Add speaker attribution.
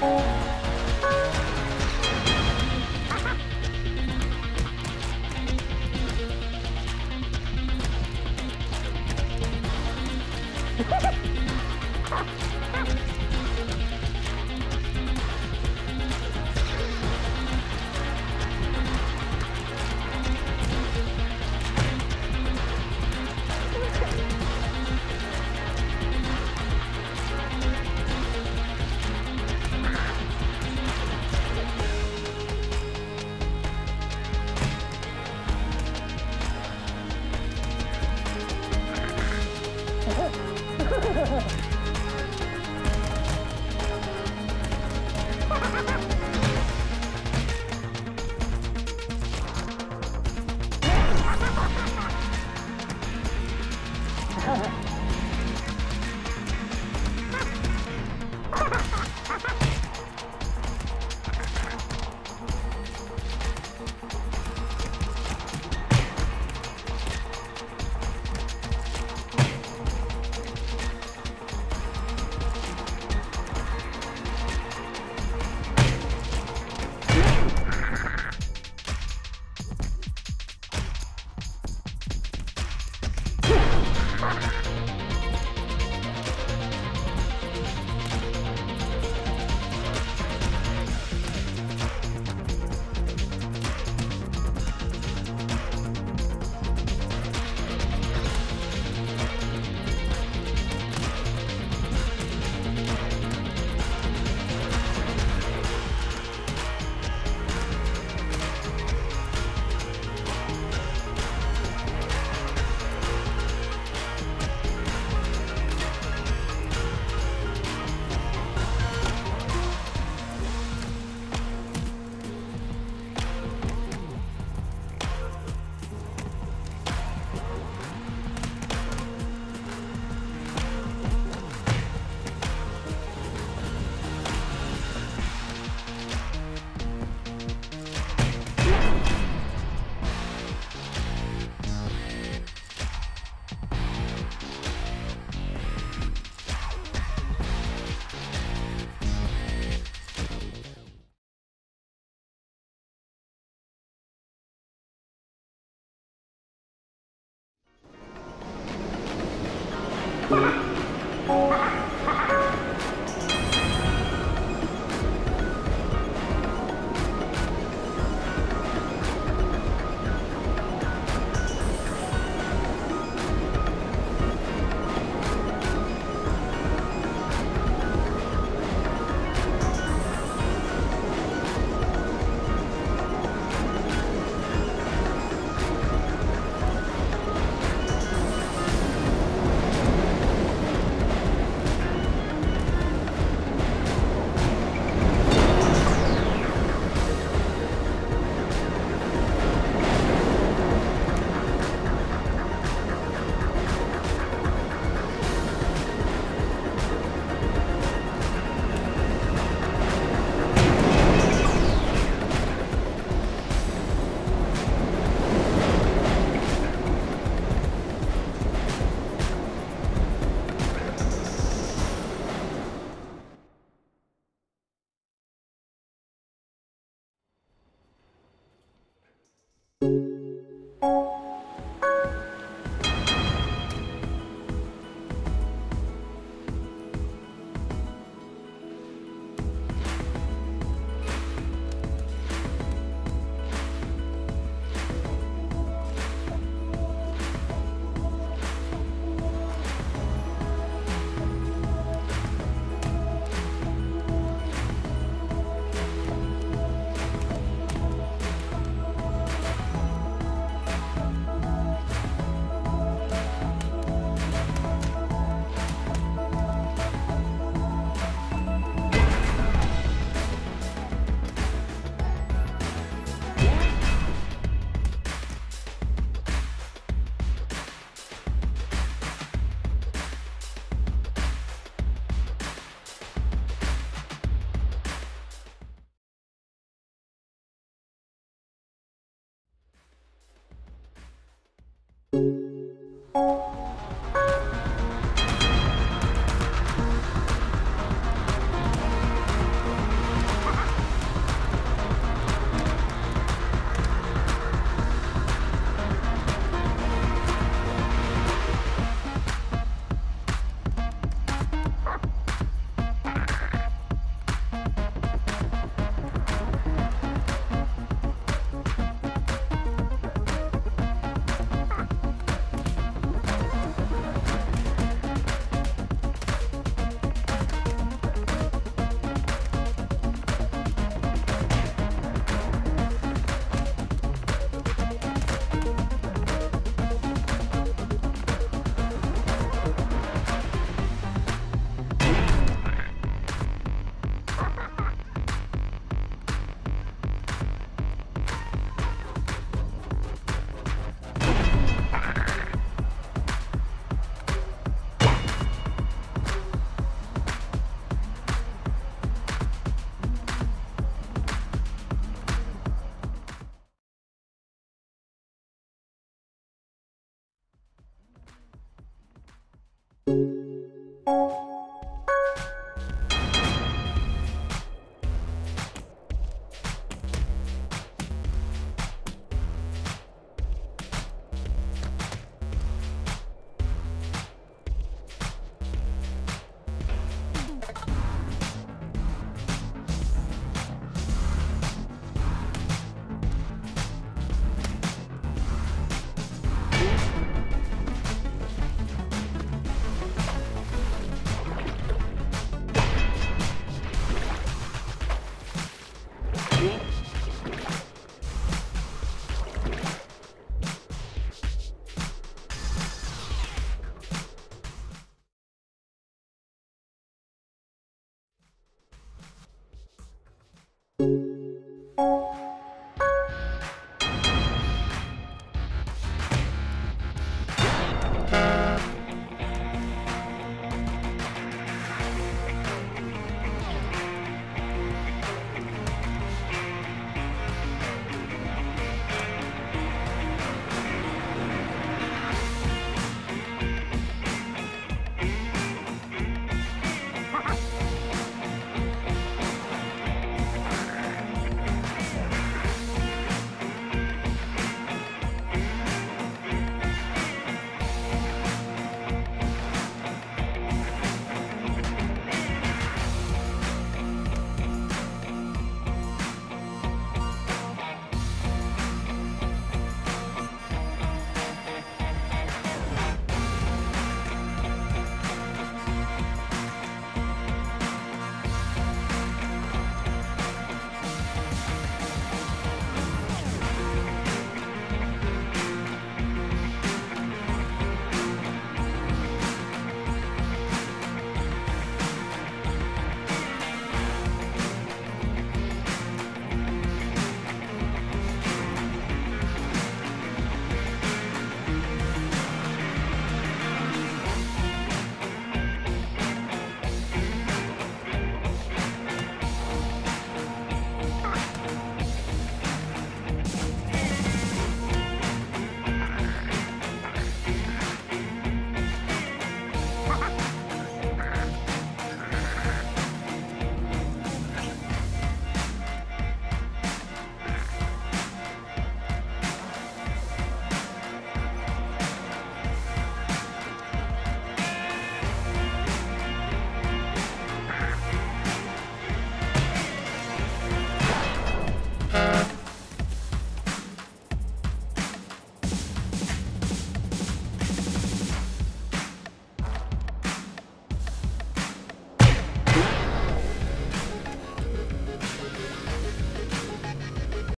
Speaker 1: Bye.
Speaker 2: Wow.
Speaker 3: Thank you. Thank you.